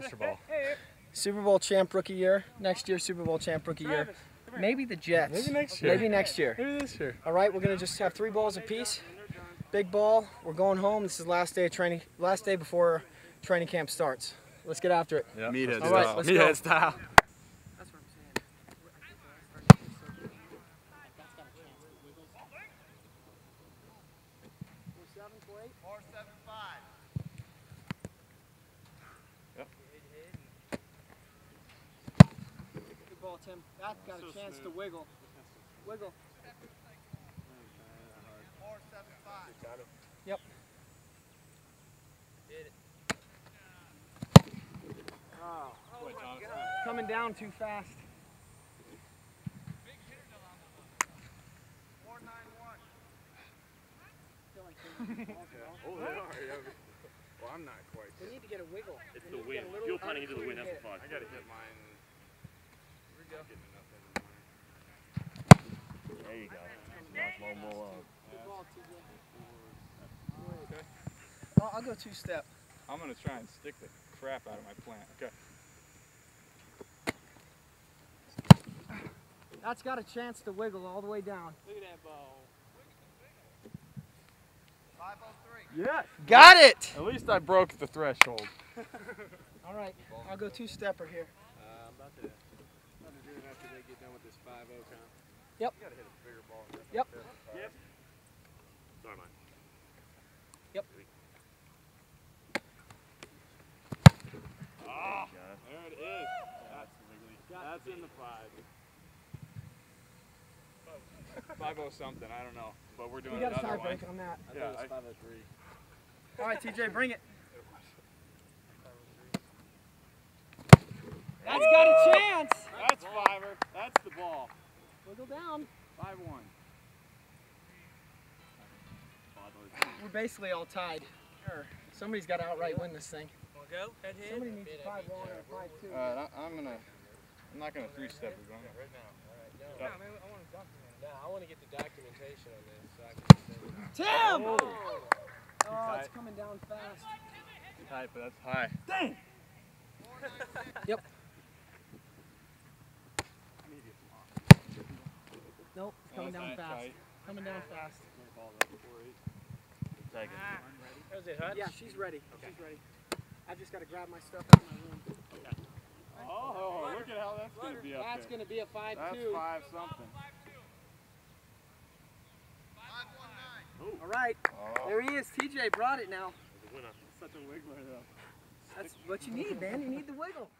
monster ball. Super Bowl champ rookie year. Next year, Super Bowl champ rookie year. Maybe the Jets. Maybe next year. Maybe next year. Maybe this year. All right, we're gonna just have three balls apiece. Big ball. We're going home. This is last day of training. Last day before training camp starts. Let's get after it. Yeah. Meathead All right, style. let's Meathead go. style. Yep. Good ball, Tim. That got a chance to wiggle. Wiggle. Yep. Oh, coming down too fast. Oh, they are. Yeah. Well, I'm not quite. We need to get a wiggle. It's We the wind. get a Fuel punting into the wind. That's a hit. five. I gotta hit mine. Here we go. Getting enough in mine. There you go. Nice low blow up. Good ball, TJ. I'll, I'll go two step. I'm gonna try and stick the crap out of my plant. Okay. That's got a chance to wiggle all the way down. Look at that ball. Yes. Got it! At least I broke the threshold. All right, I'll go two stepper here. Uh, I'm about to, about to do it after they get done with this 5 0 count. Yep. You gotta hit a bigger ball. Yep. Sorry, mine. Yep. Ah, There it is. That's wiggly. In the 5. 5 something. I don't know. But we're doing We got a another tie one. break on that. I Yeah, think I- it's 503. All right, TJ, bring it. That's got a chance. That's fiver. That's the ball. Wiggle down. 5 1. We're basically all tied. Sure. Somebody's got to outright win this thing. Go? Head hit? Somebody needs a five one or a five two. All right, I, I'm gonna. I'm not gonna three step it. but Right now. All right. No. Yeah. I want to document No, I want to get the documentation on this so I can say. Tim! Oh. Oh, it's coming down fast. tight, but that's high. Dang! yep. Nope, it's coming oh, down fast. tight. Coming down fast. take it. How's it, Hutch? Yeah, she's ready. She's ready. I've just got to grab my stuff out of my room. Oh, look at how that's gonna be up That's going to be a 5 That's 2. five something. All right. Oh. There he is. TJ brought it now. Winner. Such a wiggler, though. That's what you need, man. You need the wiggle.